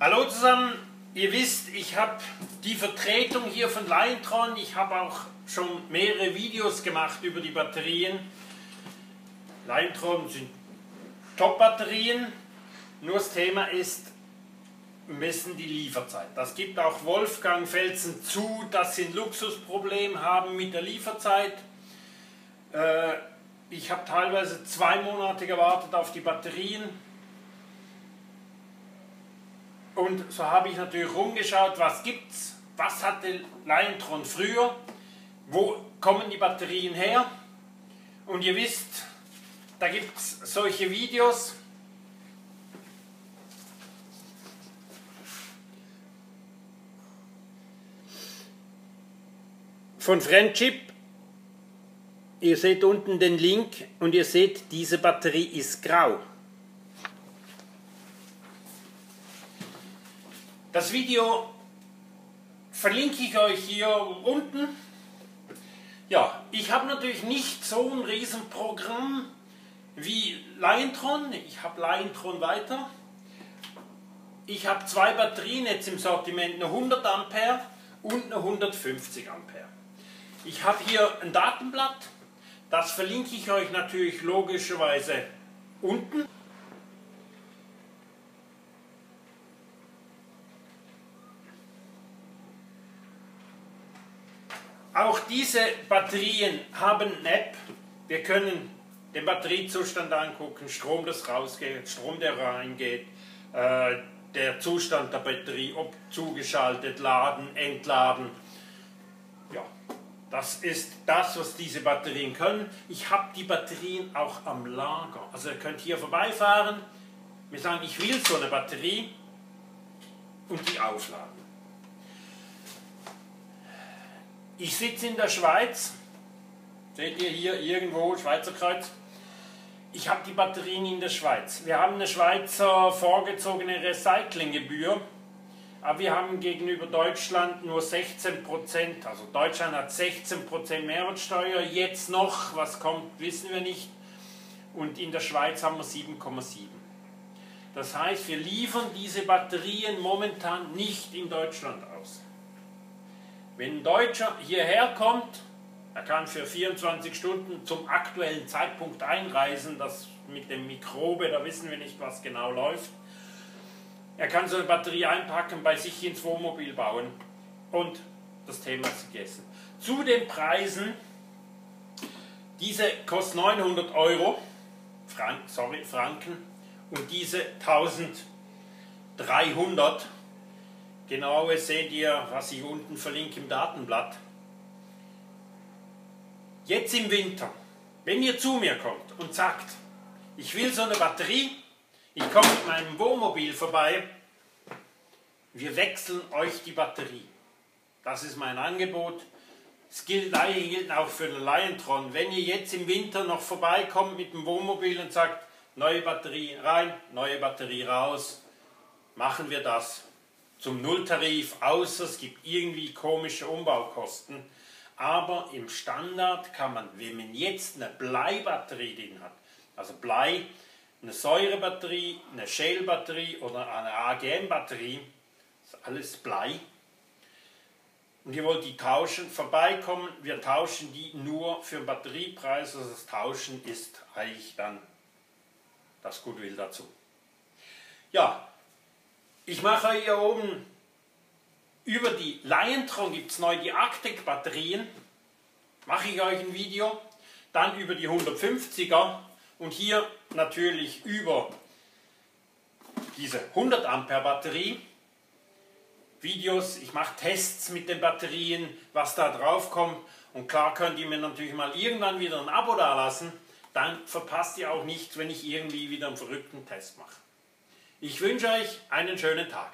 Hallo zusammen, ihr wisst, ich habe die Vertretung hier von Liontron. Ich habe auch schon mehrere Videos gemacht über die Batterien. Liontron sind Top-Batterien, nur das Thema ist, messen die Lieferzeit. Das gibt auch Wolfgang Felsen zu, dass sie ein Luxusproblem haben mit der Lieferzeit. Äh, ich habe teilweise zwei Monate gewartet auf die Batterien und so habe ich natürlich rumgeschaut, was gibt's, was hatte Liontron früher, wo kommen die Batterien her. Und ihr wisst, da gibt es solche Videos. Von Friendship. Ihr seht unten den Link und ihr seht, diese Batterie ist grau. Das Video verlinke ich euch hier unten. Ja, ich habe natürlich nicht so ein Riesenprogramm wie Liontron. Ich habe Liontron weiter. Ich habe zwei Batterien jetzt im Sortiment, eine 100 Ampere und eine 150 Ampere. Ich habe hier ein Datenblatt, das verlinke ich euch natürlich logischerweise unten. Auch diese Batterien haben App. Wir können den Batteriezustand angucken, Strom, das rausgeht, Strom, der reingeht, äh, der Zustand der Batterie, ob zugeschaltet, laden, entladen. Ja, das ist das, was diese Batterien können. Ich habe die Batterien auch am Lager. Also ihr könnt hier vorbeifahren, wir sagen, ich will so eine Batterie und die aufladen. Ich sitze in der Schweiz, seht ihr hier irgendwo, Schweizer Kreuz. Ich habe die Batterien in der Schweiz. Wir haben eine Schweizer vorgezogene Recyclinggebühr, aber wir haben gegenüber Deutschland nur 16% Also Deutschland hat 16% Mehrwertsteuer. Jetzt noch, was kommt, wissen wir nicht. Und in der Schweiz haben wir 7,7. Das heißt, wir liefern diese Batterien momentan nicht in Deutschland aus. Wenn ein Deutscher hierher kommt, er kann für 24 Stunden zum aktuellen Zeitpunkt einreisen, das mit dem Mikrobe, da wissen wir nicht, was genau läuft. Er kann so eine Batterie einpacken, bei sich ins Wohnmobil bauen und das Thema ist gegessen. Zu den Preisen, diese kostet 900 Euro, Frank, sorry, Franken, und diese 1300 Genaues seht ihr, was ich unten verlinke im Datenblatt. Jetzt im Winter, wenn ihr zu mir kommt und sagt, ich will so eine Batterie, ich komme mit meinem Wohnmobil vorbei, wir wechseln euch die Batterie. Das ist mein Angebot. Es gilt, auch für den Liontron. Wenn ihr jetzt im Winter noch vorbeikommt mit dem Wohnmobil und sagt, neue Batterie rein, neue Batterie raus, machen wir das zum Nulltarif, außer es gibt irgendwie komische Umbaukosten. Aber im Standard kann man, wenn man jetzt eine Bleibatterie drin hat, also Blei, eine Säurebatterie, eine Shell-Batterie oder eine AGM-Batterie, ist alles Blei, und ihr wollt die tauschen, vorbeikommen, wir tauschen die nur für den Batteriepreis, also das Tauschen ist eigentlich dann das Goodwill dazu. Ja, ich mache hier oben über die Liontron gibt es neu die Arctic Batterien. Mache ich euch ein Video. Dann über die 150er und hier natürlich über diese 100 Ampere Batterie. Videos, ich mache Tests mit den Batterien, was da drauf kommt. Und klar könnt ihr mir natürlich mal irgendwann wieder ein Abo da lassen. Dann verpasst ihr auch nichts, wenn ich irgendwie wieder einen verrückten Test mache. Ich wünsche euch einen schönen Tag.